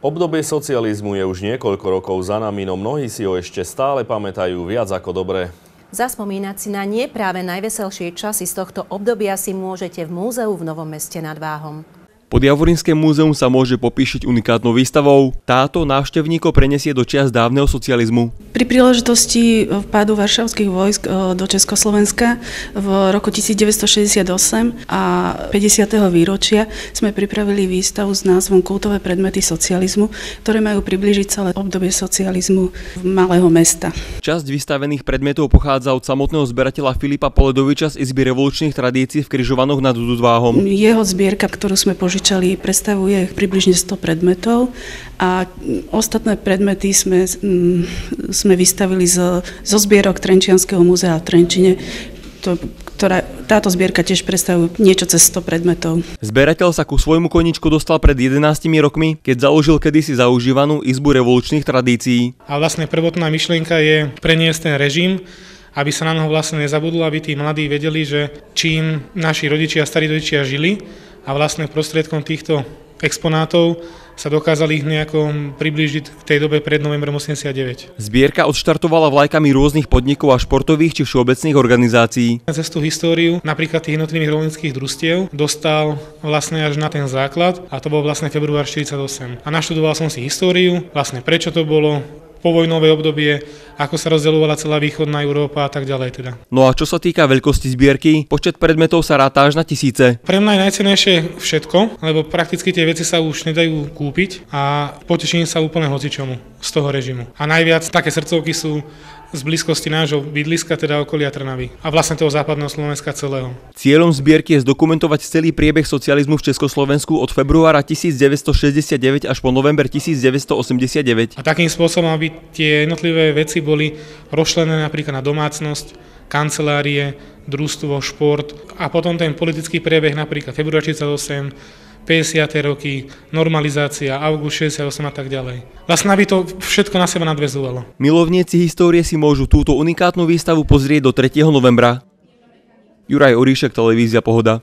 Obdobie socializmu je už niekoľko rokov za nami, no mnohí si ho ešte stále pamätajú viac ako dobre. Zaspomínať si na nie práve najveselšie časy z tohto obdobia si môžete v múzeu v Novom meste nad Váhom. Podjavorínske múzeum sa môže popíšiť unikátnou výstavou. Táto návštevníko prenesie do čias dávneho socializmu. Pri príležitosti vpádu varšavských vojsk e, do Československa v roku 1968 a 50. výročia sme pripravili výstavu s názvom Kultové predmety socializmu, ktoré majú približiť celé obdobie socializmu malého mesta. Časť vystavených predmetov pochádza od samotného zberateľa Filipa Poledoviča z izby revolučných tradícií v Kryžovanoch nad Dudváhom. Jeho zbierka, ktorú sme požičali predstavuje približne 100 predmetov a ostatné predmety sme, sme vystavili zo, zo zbierok Trenčianského múzea v Trenčine, to, ktorá, táto zbierka tiež predstavuje niečo cez 100 predmetov. Zberateľ sa ku svojmu koničku dostal pred 11 rokmi, keď založil kedysi zaužívanú izbu revolučných tradícií. A vlastne prvotná myšlienka je preniesť ten režim aby sa na noho vlastne nezabudlo, aby tí mladí vedeli, že čím naši rodičia a starí rodičia žili, a vlastne prostredkom týchto exponátov sa dokázali ich nejako priblížiť k tej dobe pred novembrom 89. Zbierka odštartovala vlajkami rôznych podnikov a športových či všeobecných organizácií. Cez tú históriu napríklad tých jednotlivých rolnických družstiev dostal vlastne až na ten základ a to bol vlastne február 48. A naštudoval som si históriu, vlastne prečo to bolo, povojnové obdobie, ako sa rozdeľovala celá východná Európa a tak ďalej teda. No a čo sa týka veľkosti zbierky, počet predmetov sa ráta až na tisíce. Pre mňa je najcenejšie všetko, lebo prakticky tie veci sa už nedajú kúpiť a poteším sa úplne hocičomu z toho režimu. A najviac také srdcovky sú z blízkosti nášho bydliska, teda okolia Trnavy a vlastne toho západného Slovenska celého. Cieľom zbierky je zdokumentovať celý priebeh socializmu v Československu od februára 1969 až po november 1989. A takým spôsobom, aby tie jednotlivé veci boli rošlené napríklad na domácnosť, kancelárie, družstvo, šport a potom ten politický priebeh napríklad február 68, 50. roky, normalizácia, august 68 a tak ďalej. Vlastne aby to všetko na seba nadvezovalo. Milovníci histórie si môžu túto unikátnu výstavu pozrieť do 3. novembra. Juraj Oríšek, televízia Pohoda.